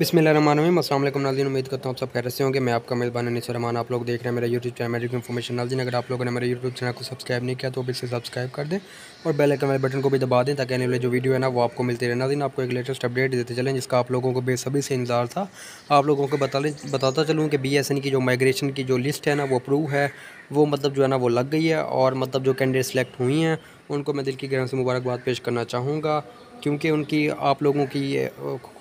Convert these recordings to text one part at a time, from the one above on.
अस्सलाम वालेकुम नाज़रीन, उम्मीद करता हूँ सब कैसे होंगे। मैं आपका मेज़बान अनिस रहमान। आप लोग देख रहे हैं मेरा यूट्यूब चैनल मेडिकल इन्फॉर्मेशन नाज़रीन, अगर आप लोगों ने मेरे यूट्यूब चैनल को सब्सक्राइब नहीं किया तो इसे सब्सक्राइब कर दें और बेल आइकन वाले बटन को भी दबा दें ताकि आने वाले जो वीडियो है ना, वो आपको मिलती रहे। नाज़रीन, आपको एक लेटेस्ट अपडेट देते चलें, जिसका आप लोगों को बेसब्री से इंतज़ार था। आप लोगों को बता बताता चलूँ कि BSN की जो माइग्रेशन की जो लिस्ट है ना, वो अप्रूव है। वो मतलब जो है ना, वो लग गई है और मतलब जो कैंडिडेट सेलेक्ट हुई हैं, उनको मैं दिल की गहराई से मुबारकबाद पेश करना चाहूँगा। क्योंकि उनकी, आप लोगों की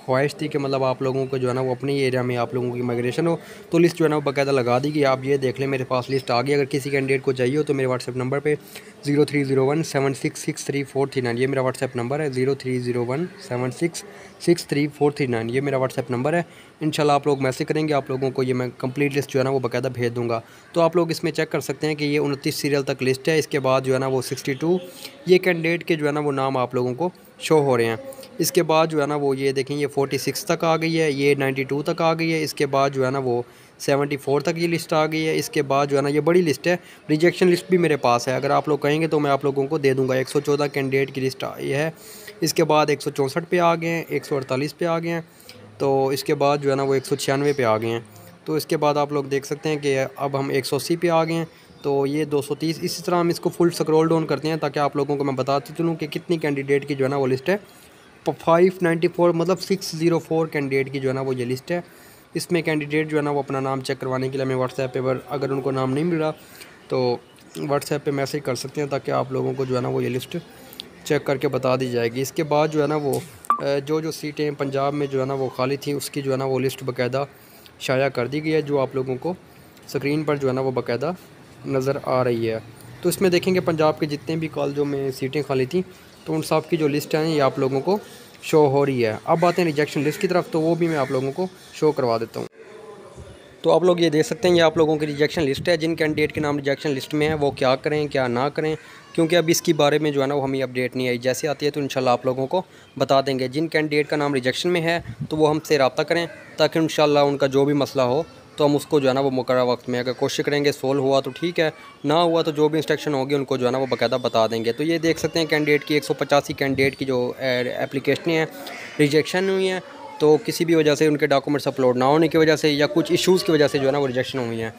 ख्वाहिश थी कि मतलब आप लोगों को जो है ना वो अपने एरिया में आप लोगों की माइग्रेशन हो। तो लिस्ट जो है ना वो बाकायदा लगा दी गई आप ये देख लें, मेरे पास लिस्ट आ गई। अगर किसी कैंडिडेट को चाहिए हो तो मेरे व्हाट्सअप नंबर पे zero three zero one seven six six three four three nine ये मेरा व्हाट्सअप नंबर है। Zero three zero one seven six six three four three nine ये मेरा व्हाट्सअप नंबर है। इन आप लोग मैसेज करेंगे, आप लोगों को ये मैं कंप्लीट लिस्ट जो है ना वो बाकायदा भेज दूँगा। तो आप लोग इसमें चेक कर सकते हैं कि ये उनतीस सीरियल तक लिस्ट है। इसके बाद जो है ना वो सिक्सटी टू ये कैंडिडेट के जो है ना, वो नाम आप लोगों को शो हो रहे हैं। इसके बाद जो है ना, वो ये देखें, ये फोर्टी सिक्स तक आ गई है, ये नाइन्टी टू तक आ गई है, इसके बाद जो है ना, वो सेवेंटी फोर तक ये लिस्ट आ गई है, इसके बाद जो है ना, ये बड़ी लिस्ट है रिजेक्शन लिस्ट भी मेरे पास है। अगर आप लोग कहेंगे तो मैं आप लोगों को दे दूँगा। एक सौ चौदह कैंडिडेट की लिस्ट ये है। इसके बाद एक सौ चौंसठ पे आ गए हैं, एक सौ अड़तालीस पे आ गए हैं तो इसके बाद जो है ना, वो एक सौ छियानवे पे आ गए हैं। तो इसके बाद आप लोग देख सकते हैं कि अब हम एक सौ अस्सी पे आ गए हैं। तो ये 230 इसी तरह हम इसको फुल स्क्रोल डाउन करते हैं ताकि आप लोगों को मैं बताती चलूँ कि कितनी कैंडिडेट की जो है ना वो लिस्ट है। फाइव नाइन्टी फोर मतलब सिक्स ज़ीरो फोर कैंडिडेट की जो है ना वो ये लिस्ट है। इसमें कैंडिडेट जो है ना वो अपना नाम चेक करवाने के लिए हमें व्हाट्सएप पे अगर उनको नाम नहीं मिल रहा तो व्हाट्सएप पे मैसेज कर सकते हैं ताकि आप लोगों को जो है ना वो ये लिस्ट चेक करके बता दी जाएगी। इसके बाद जो है ना वो जो जो सीटें पंजाब में जो है ना वो खाली थी, उसकी जो है ना वो लिस्ट बाकायदा शाया कर दी गई है, जो आप लोगों को स्क्रीन पर जो है ना वो बाकायदा नज़र आ रही है। तो इसमें देखेंगे पंजाब के जितने भी कॉलेजों में सीटें खाली थी तो उन सब की जो लिस्ट है, ये आप लोगों को शो हो रही है। अब आते हैं रिजेक्शन लिस्ट की तरफ़ तो वो भी मैं आप लोगों को शो करवा देता हूँ। तो आप लोग ये देख सकते हैं, ये आप लोगों की रिजेक्शन लिस्ट है। जिन कैंडिडेट के नाम रिजेक्शन लिस्ट में है, वो क्या करें, क्या ना करें, क्योंकि अब इसकी बारे में जो है ना, वो हमें अपडेट नहीं आई। जैसे आती है तो इंशाल्लाह आप लोगों को बता देंगे। जिन कैंडिडेट का नाम रिजेक्शन में है तो वो हमसे रबता करें, ताकि इन उनका जो भी मसला हो तो हम उसको जो है ना वो मुकर वक्त में अगर कोशिश करेंगे सोल्व हुआ तो ठीक है, ना हुआ तो जो भी इंस्ट्रक्शन होगी उनको जो है ना वो बाकायदा बता देंगे। तो ये देख सकते हैं कैंडिडेट की एक सौ पचासी कैंडिडेट की जो एप्लीकेशन हैं रिजेक्शन हुई हैं तो किसी भी वजह से उनके डॉक्यूमेंट्स अपलोड ना होने की वजह से या कुछ इशूज़ की वजह से जो है ना वो रिजेक्शन हुई हैं।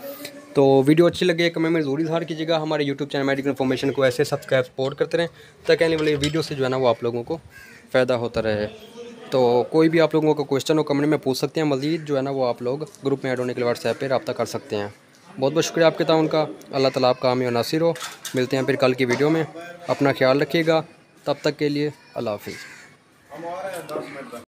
तो वीडियो अच्छी लगे कमेंट में ज़रूरी इजहार कीजिएगा। हमारे यूट्यूब चैनल मेडिकल इन्फॉर्मेशन को ऐसे सब्सक्राइब सपोर्ट करते रहें, ताकि आने वाली वीडियो से जो है ना वो आप लोगों को फ़ायदा होता रहे। तो कोई भी आप लोगों का क्वेश्चन हो कमेंट में पूछ सकते हैं। मज़ीद जो है ना, वो आप लोग ग्रुप में ऐड होने के लिए व्हाट्सएप पर रब्ता कर सकते हैं। बहुत बहुत शुक्रिया आपके ताउन का। अल्लाह ताला आपका हमें नासिर हो। मिलते हैं फिर कल की वीडियो में। अपना ख्याल रखिएगा। तब तक के लिए अल्लाह हाफिज़।